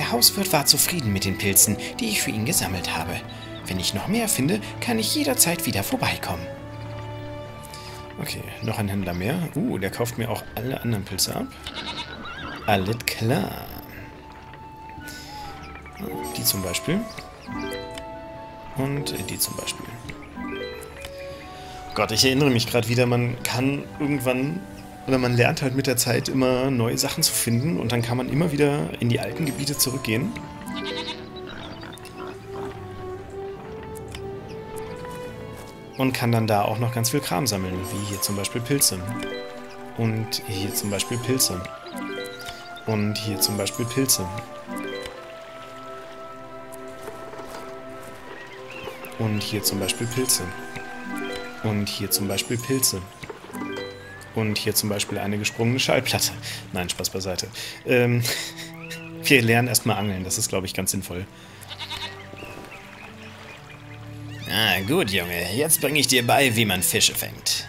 Der Hauswirt war zufrieden mit den Pilzen, die ich für ihn gesammelt habe. Wenn ich noch mehr finde, kann ich jederzeit wieder vorbeikommen. Okay, noch ein Händler mehr. Uh, der kauft mir auch alle anderen Pilze ab. Alles klar. Die zum Beispiel. Und die zum Beispiel. Gott, ich erinnere mich gerade wieder, man kann irgendwann, oder man lernt halt mit der Zeit immer neue Sachen zu finden und dann kann man immer wieder in die alten Gebiete zurückgehen. Und kann dann da auch noch ganz viel Kram sammeln, wie hier zum Beispiel Pilze. Und hier zum Beispiel Pilze. Und hier zum Beispiel Pilze. Und hier zum Beispiel Pilze. Und hier zum Beispiel Pilze. Und hier zum Beispiel eine gesprungene Schallplatte. Nein, Spaß beiseite. Ähm, wir lernen erstmal angeln, das ist, glaube ich, ganz sinnvoll. Ah, gut, Junge. Jetzt bringe ich dir bei, wie man Fische fängt.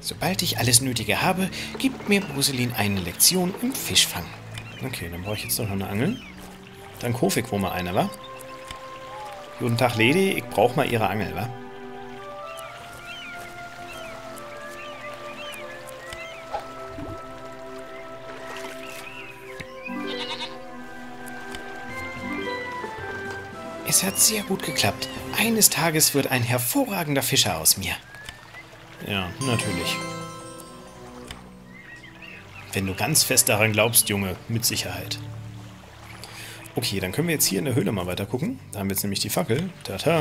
Sobald ich alles Nötige habe, gibt mir Bruselin eine Lektion im Fischfang. Okay, dann brauche ich jetzt doch noch eine Angel. Dank Hofig, wo mal eine war. Guten Tag, Lady. Ich brauche mal Ihre Angel, wa? Es hat sehr gut geklappt. Eines Tages wird ein hervorragender Fischer aus mir. Ja, natürlich. Wenn du ganz fest daran glaubst, Junge, mit Sicherheit. Okay, dann können wir jetzt hier in der Höhle mal weiter gucken. Da haben wir jetzt nämlich die Fackel. Tata!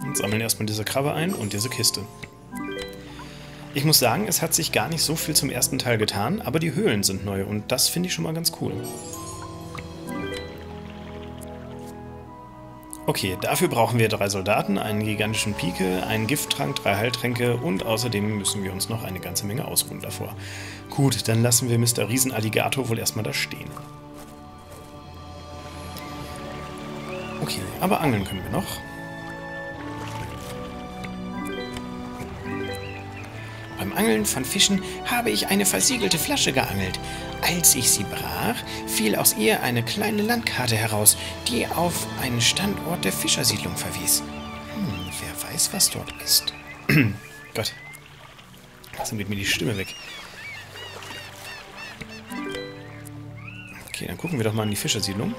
Und sammeln erstmal diese Krabbe ein und diese Kiste. Ich muss sagen, es hat sich gar nicht so viel zum ersten Teil getan, aber die Höhlen sind neu und das finde ich schon mal ganz cool. Okay, dafür brauchen wir drei Soldaten, einen gigantischen Pike, einen Gifttrank, drei Heiltränke und außerdem müssen wir uns noch eine ganze Menge ausruhen davor. Gut, dann lassen wir Mr. Riesenalligator wohl erstmal da stehen. Okay, aber angeln können wir noch. Beim Angeln von Fischen habe ich eine versiegelte Flasche geangelt. Als ich sie brach, fiel aus ihr eine kleine Landkarte heraus, die auf einen Standort der Fischersiedlung verwies. Hm, wer weiß, was dort ist. Gott. Jetzt geht mir die Stimme weg. Okay, dann gucken wir doch mal in die Fischersiedlung.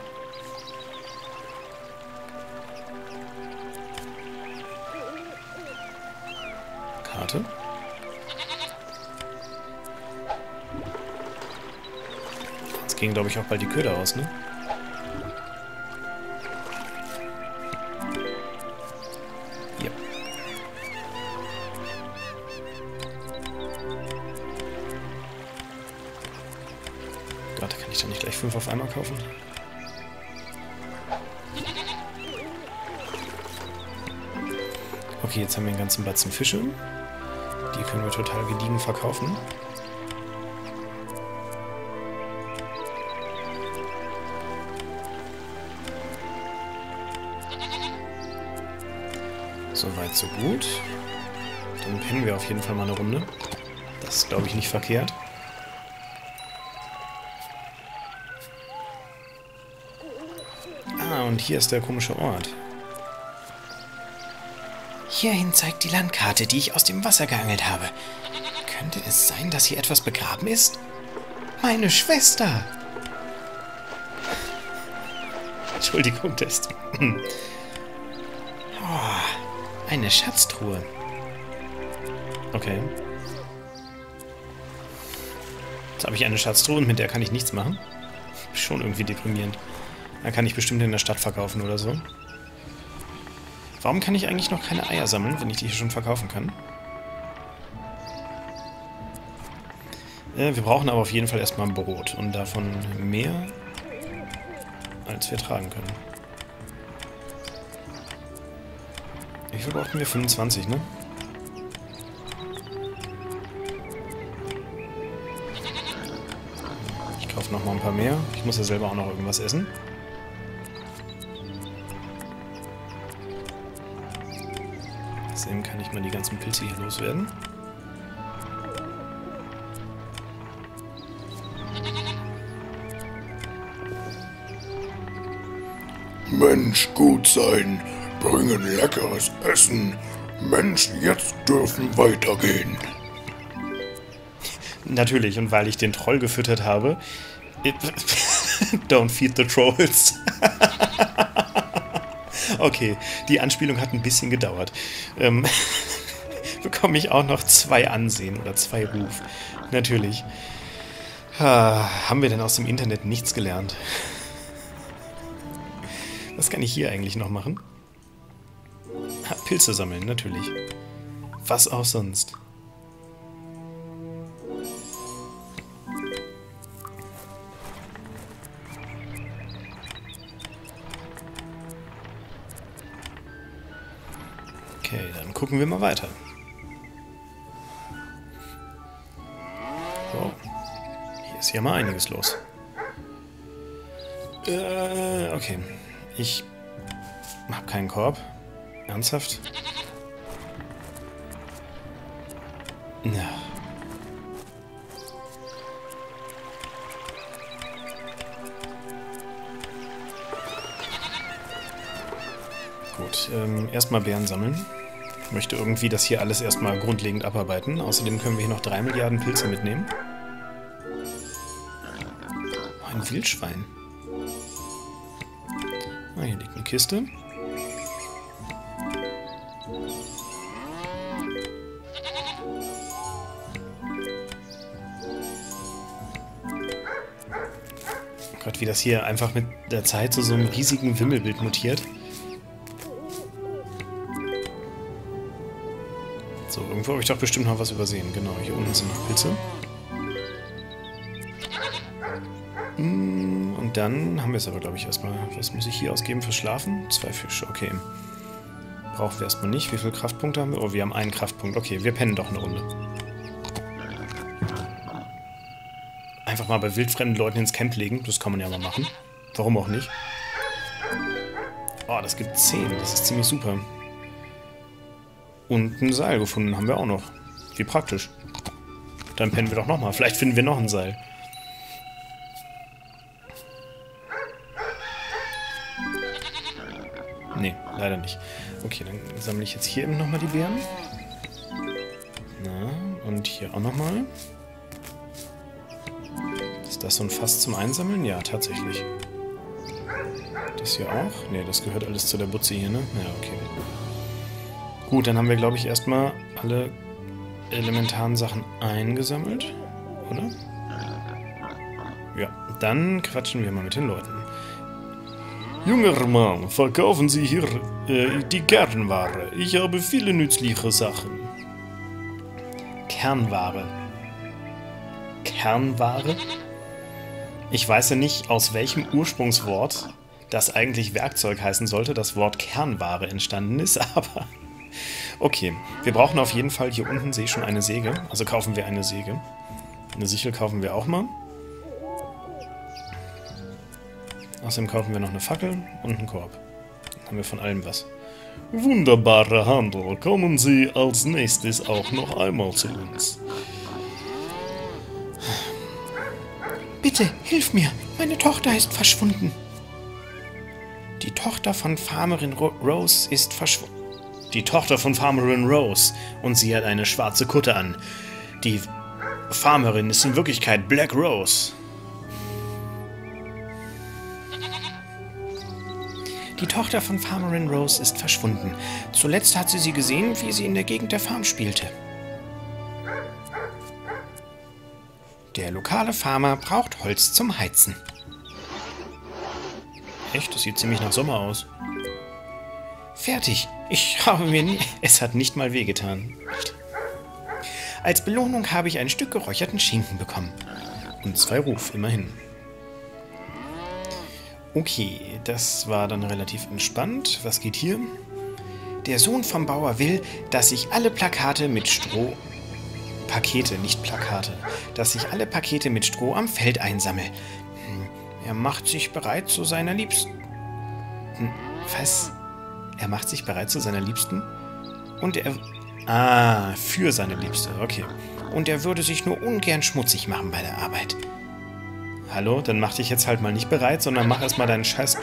Gehen, glaube ich, auch bald die Köder aus, ne? Ja. Gott, kann ich da nicht gleich fünf auf einmal kaufen? Okay, jetzt haben wir einen ganzen Batzen Fische. Die können wir total gediegen verkaufen. Soweit, so gut. Dann pennen wir auf jeden Fall mal eine Runde. Das ist, glaube ich, nicht verkehrt. Ah, und hier ist der komische Ort. Hierhin zeigt die Landkarte, die ich aus dem Wasser geangelt habe. Könnte es sein, dass hier etwas begraben ist? Meine Schwester! Entschuldigung, Test. oh, eine Schatztruhe. Okay. Jetzt habe ich eine Schatztruhe und mit der kann ich nichts machen. Schon irgendwie deprimierend. Da kann ich bestimmt in der Stadt verkaufen oder so. Warum kann ich eigentlich noch keine Eier sammeln, wenn ich die hier schon verkaufen kann? Äh, wir brauchen aber auf jeden Fall erstmal ein Brot und davon mehr, als wir tragen können. Wie viel brauchten wir? 25, ne? Ich kaufe noch mal ein paar mehr. Ich muss ja selber auch noch irgendwas essen. Außerdem kann ich mal die ganzen Pilze hier loswerden. Mensch, gut sein, bringen leckeres Essen. Mensch, jetzt dürfen weitergehen. Natürlich, und weil ich den Troll gefüttert habe. Don't feed the trolls. okay, die Anspielung hat ein bisschen gedauert. Ähm, bekomme ich auch noch zwei Ansehen oder zwei Ruf. Natürlich. Ah, haben wir denn aus dem Internet nichts gelernt? Was kann ich hier eigentlich noch machen? Pilze sammeln, natürlich. Was auch sonst. Okay, dann gucken wir mal weiter. So. Hier ist ja mal einiges los. Äh, okay. Ich habe keinen Korb. Ernsthaft? Ja. Gut, ähm, erstmal Bären sammeln. Ich möchte irgendwie das hier alles erstmal grundlegend abarbeiten. Außerdem können wir hier noch 3 Milliarden Pilze mitnehmen. Ein Wildschwein. Ah, hier liegt eine Kiste. Gott, wie das hier einfach mit der Zeit zu so einem riesigen Wimmelbild mutiert. So, irgendwo habe ich doch bestimmt noch was übersehen. Genau, hier unten sind noch Pilze. Hm, und dann haben wir es aber, glaube ich, erstmal. Was muss ich hier ausgeben fürs Schlafen? Zwei Fische, okay. Brauchen wir erstmal nicht. Wie viele Kraftpunkte haben wir? Oh, wir haben einen Kraftpunkt. Okay, wir pennen doch eine Runde. Einfach mal bei wildfremden Leuten ins Camp legen. Das kann man ja mal machen. Warum auch nicht? Oh, das gibt 10. Das ist ziemlich super. Und ein Seil gefunden haben wir auch noch. Wie praktisch. Dann pennen wir doch nochmal. Vielleicht finden wir noch ein Seil. Nee, leider nicht. Okay, dann sammle ich jetzt hier eben nochmal die Beeren. Na, und hier auch nochmal. Ist das so ein Fass zum Einsammeln? Ja, tatsächlich. Das hier auch? Ne, das gehört alles zu der Butze hier, ne? Ja, okay. Gut, dann haben wir, glaube ich, erstmal alle elementaren Sachen eingesammelt, oder? Ja, dann quatschen wir mal mit den Leuten. Junger Mann, verkaufen Sie hier äh, die Kernware. Ich habe viele nützliche Sachen. Kernware. Kernware? Ich weiß ja nicht, aus welchem Ursprungswort das eigentlich Werkzeug heißen sollte, das Wort Kernware entstanden ist, aber okay. Wir brauchen auf jeden Fall, hier unten sehe ich schon eine Säge, also kaufen wir eine Säge. Eine Sichel kaufen wir auch mal. Außerdem kaufen wir noch eine Fackel und einen Korb. Dann haben wir von allem was. Wunderbarer Handel. Kommen Sie als nächstes auch noch einmal zu uns. Bitte, hilf mir. Meine Tochter ist verschwunden. Die Tochter von Farmerin Ro Rose ist verschwunden. Die Tochter von Farmerin Rose. Und sie hat eine schwarze Kutte an. Die Farmerin ist in Wirklichkeit Black Rose. Die Tochter von Farmerin Rose ist verschwunden. Zuletzt hat sie sie gesehen, wie sie in der Gegend der Farm spielte. Der lokale Farmer braucht Holz zum Heizen. Echt? Das sieht ziemlich nach Sommer aus. Fertig. Ich habe mir nie... Es hat nicht mal wehgetan. Als Belohnung habe ich ein Stück geräucherten Schinken bekommen. Und zwei Ruf, immerhin. Okay, das war dann relativ entspannt. Was geht hier? Der Sohn vom Bauer will, dass ich alle Plakate mit Stroh... Pakete, nicht Plakate. Dass ich alle Pakete mit Stroh am Feld einsammle. Hm, Er macht sich bereit zu seiner Liebsten... Hm, Was? Er macht sich bereit zu seiner Liebsten? Und er... Ah, für seine Liebste, okay. Und er würde sich nur ungern schmutzig machen bei der Arbeit. Hallo, dann mach dich jetzt halt mal nicht bereit, sondern mach erstmal deinen scheiß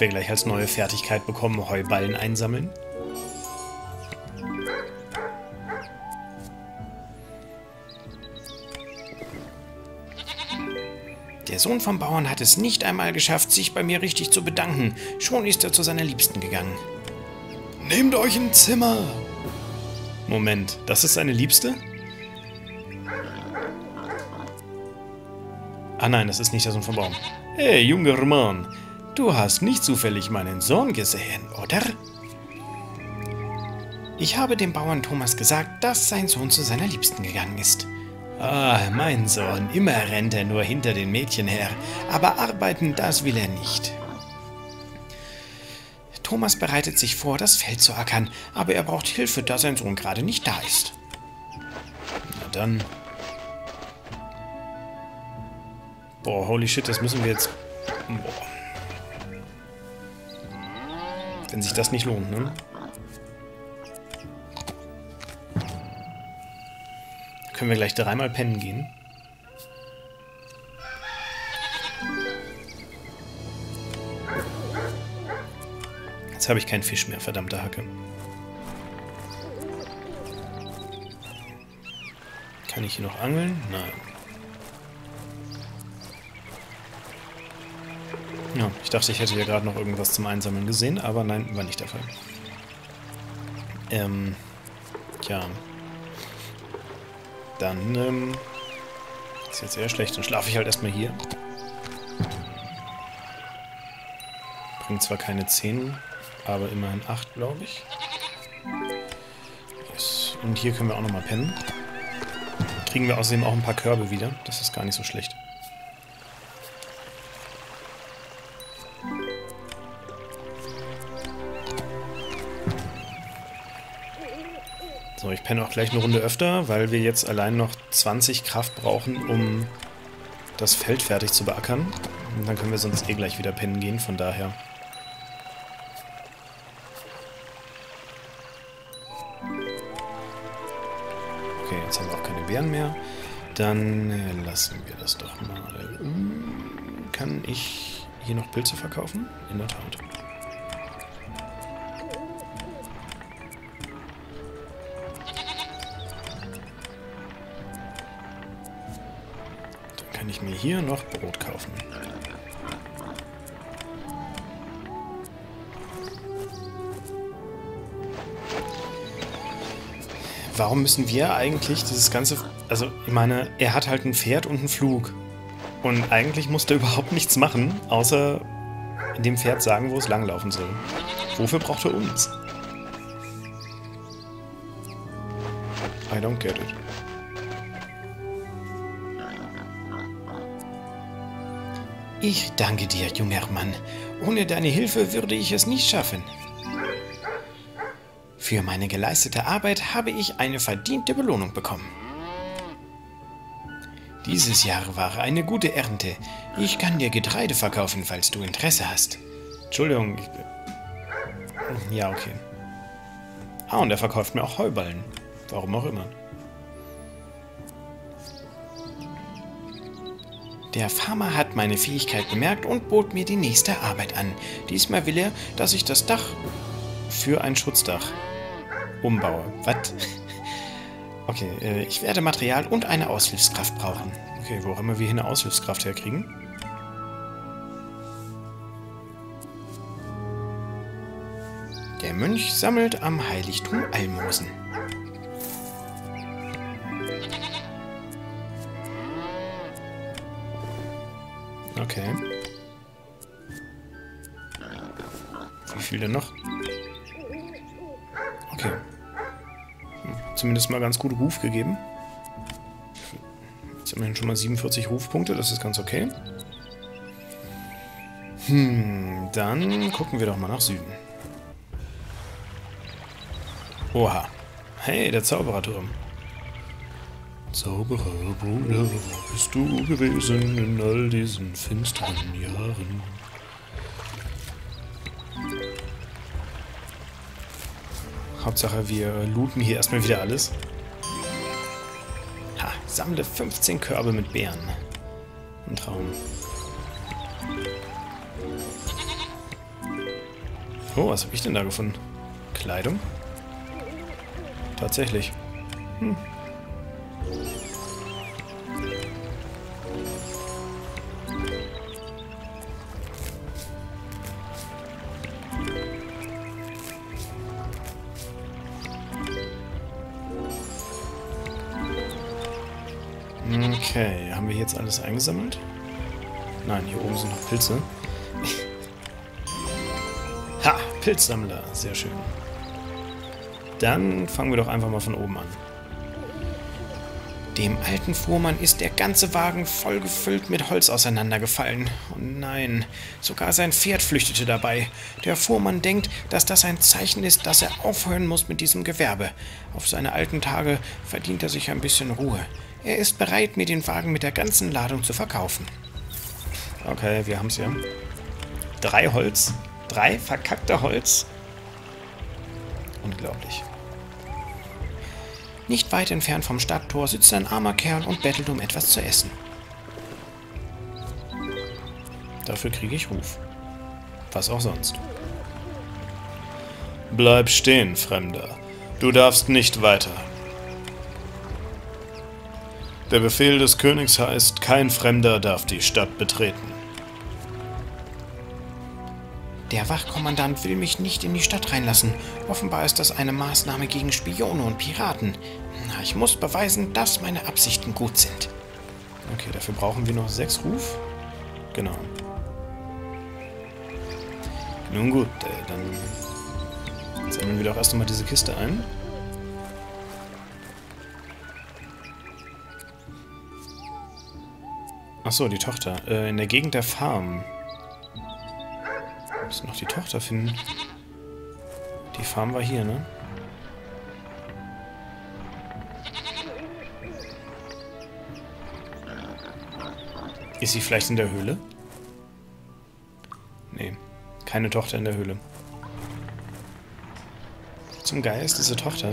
wir gleich als neue Fertigkeit bekommen, Heuballen einsammeln? Der Sohn vom Bauern hat es nicht einmal geschafft, sich bei mir richtig zu bedanken. Schon ist er zu seiner Liebsten gegangen. Nehmt euch ein Zimmer. Moment, das ist seine Liebste? Ah nein, das ist nicht der Sohn vom Baum. Hey, junger Mann, du hast nicht zufällig meinen Sohn gesehen, oder? Ich habe dem Bauern Thomas gesagt, dass sein Sohn zu seiner Liebsten gegangen ist. Ah, mein Sohn, immer rennt er nur hinter den Mädchen her, aber arbeiten, das will er nicht. Thomas bereitet sich vor, das Feld zu ackern, aber er braucht Hilfe, da sein Sohn gerade nicht da ist. Na dann. Boah, holy shit, das müssen wir jetzt... Boah. Wenn sich das nicht lohnt, ne? Können wir gleich dreimal pennen gehen? Jetzt habe ich keinen Fisch mehr, verdammte Hacke. Kann ich hier noch angeln? Nein. Ja, ich dachte, ich hätte hier gerade noch irgendwas zum Einsammeln gesehen, aber nein, war nicht der Fall. Ähm, tja. Dann, ähm, ist jetzt eher schlecht. Dann schlafe ich halt erstmal hier. Bringt zwar keine 10, aber immerhin 8, glaube ich. Yes. Und hier können wir auch nochmal pennen. Kriegen wir außerdem auch ein paar Körbe wieder. Das ist gar nicht so schlecht. So, ich penne auch gleich eine Runde öfter, weil wir jetzt allein noch 20 Kraft brauchen, um das Feld fertig zu beackern. Und dann können wir sonst eh gleich wieder pennen gehen, von daher. Okay, jetzt haben wir auch keine Beeren mehr. Dann äh, lassen wir das doch mal. Hm, kann ich hier noch Pilze verkaufen? In der Tat. Hier noch Brot kaufen. Warum müssen wir eigentlich dieses ganze... Also, ich meine, er hat halt ein Pferd und einen Flug. Und eigentlich muss er überhaupt nichts machen, außer dem Pferd sagen, wo es langlaufen soll. Wofür braucht er uns? I don't get it. Ich danke dir, junger Mann. Ohne deine Hilfe würde ich es nicht schaffen. Für meine geleistete Arbeit habe ich eine verdiente Belohnung bekommen. Dieses Jahr war eine gute Ernte. Ich kann dir Getreide verkaufen, falls du Interesse hast. Entschuldigung. Ja, okay. Ah, und er verkauft mir auch Heuballen. Warum auch immer. Der Farmer hat meine Fähigkeit bemerkt und bot mir die nächste Arbeit an. Diesmal will er, dass ich das Dach für ein Schutzdach umbaue. Was? Okay, äh, ich werde Material und eine Aushilfskraft brauchen. Okay, wo auch wir hier eine Aushilfskraft herkriegen. Der Mönch sammelt am Heiligtum Almosen. Okay. Wie viel denn noch? Okay. Zumindest mal ganz gut Ruf gegeben. Jetzt immerhin schon mal 47 Rufpunkte, das ist ganz okay. Hm, dann gucken wir doch mal nach Süden. Oha. Hey, der Zaubererturm. Zauberer, Bruder, wo bist du gewesen in all diesen finsteren Jahren? Hauptsache, wir looten hier erstmal wieder alles. Ha, sammle 15 Körbe mit Beeren. Ein Traum. Oh, was habe ich denn da gefunden? Kleidung? Tatsächlich. Hm. Alles eingesammelt? Nein, hier oben sind noch Pilze. ha, Pilzsammler, sehr schön. Dann fangen wir doch einfach mal von oben an. Dem alten Fuhrmann ist der ganze Wagen voll gefüllt mit Holz auseinandergefallen. Oh nein, sogar sein Pferd flüchtete dabei. Der Fuhrmann denkt, dass das ein Zeichen ist, dass er aufhören muss mit diesem Gewerbe. Auf seine alten Tage verdient er sich ein bisschen Ruhe. Er ist bereit, mir den Wagen mit der ganzen Ladung zu verkaufen. Okay, wir haben es hier. Drei Holz. Drei verkackte Holz. Unglaublich. Nicht weit entfernt vom Stadttor sitzt ein armer Kerl und bettelt um etwas zu essen. Dafür kriege ich Ruf. Was auch sonst. Bleib stehen, Fremder. Du darfst nicht weiter. Der Befehl des Königs heißt, kein Fremder darf die Stadt betreten. Der Wachkommandant will mich nicht in die Stadt reinlassen. Offenbar ist das eine Maßnahme gegen Spione und Piraten. Ich muss beweisen, dass meine Absichten gut sind. Okay, dafür brauchen wir noch sechs Ruf. Genau. Nun gut, äh, dann sammeln wir doch erst einmal diese Kiste ein. Achso, die Tochter. Äh, in der Gegend der Farm. Wir müssen noch die Tochter finden. Die Farm war hier, ne? Ist sie vielleicht in der Höhle? Nee, keine Tochter in der Höhle. Zum Geist ist diese Tochter.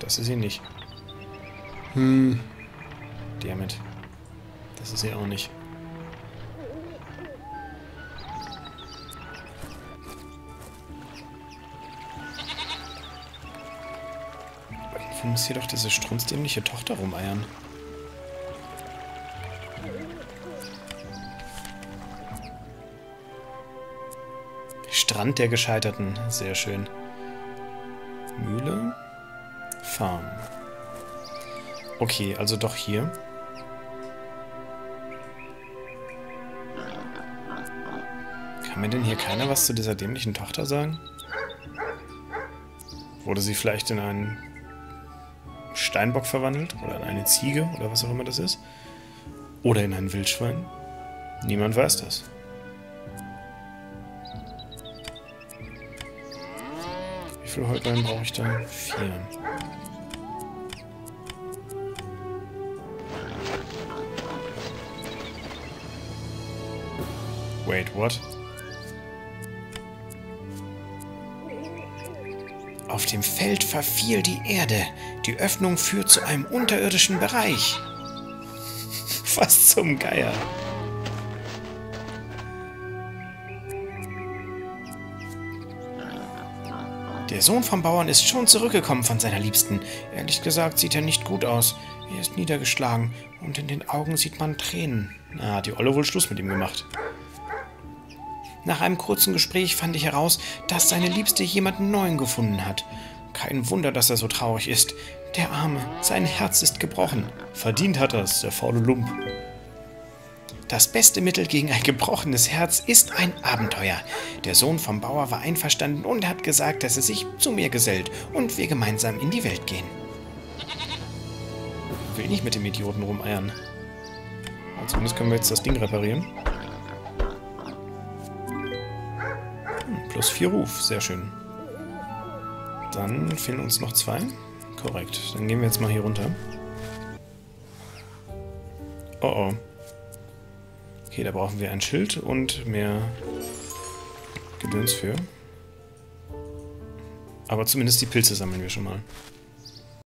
Das ist sie nicht. Hm. Damit. Das ist sie auch nicht. Irgendwo muss hier doch diese strunzdämliche Tochter rumeiern. Strand der Gescheiterten. Sehr schön. Mühle. Farm. Okay, also doch hier. Kann mir denn hier keiner was zu dieser dämlichen Tochter sagen? Wurde sie vielleicht in einen Steinbock verwandelt? Oder in eine Ziege? Oder was auch immer das ist? Oder in ein Wildschwein? Niemand weiß das. Wie viel Holzbein brauche ich da? Vier. Wait, what? Auf dem Feld verfiel die Erde. Die Öffnung führt zu einem unterirdischen Bereich. Was zum Geier? Der Sohn vom Bauern ist schon zurückgekommen von seiner Liebsten. Ehrlich gesagt sieht er nicht gut aus. Er ist niedergeschlagen und in den Augen sieht man Tränen. Na, hat die Olle wohl Schluss mit ihm gemacht. Nach einem kurzen Gespräch fand ich heraus, dass seine Liebste jemanden neuen gefunden hat. Kein Wunder, dass er so traurig ist. Der Arme, sein Herz ist gebrochen. Verdient hat er's, der faule Lump. Das beste Mittel gegen ein gebrochenes Herz ist ein Abenteuer. Der Sohn vom Bauer war einverstanden und hat gesagt, dass er sich zu mir gesellt und wir gemeinsam in die Welt gehen. Will nicht mit dem Idioten rumeiern. Zumindest können wir jetzt das Ding reparieren. Plus 4 Ruf, sehr schön. Dann fehlen uns noch zwei. Korrekt, dann gehen wir jetzt mal hier runter. Oh oh. Okay, da brauchen wir ein Schild und mehr Gedöns für. Aber zumindest die Pilze sammeln wir schon mal.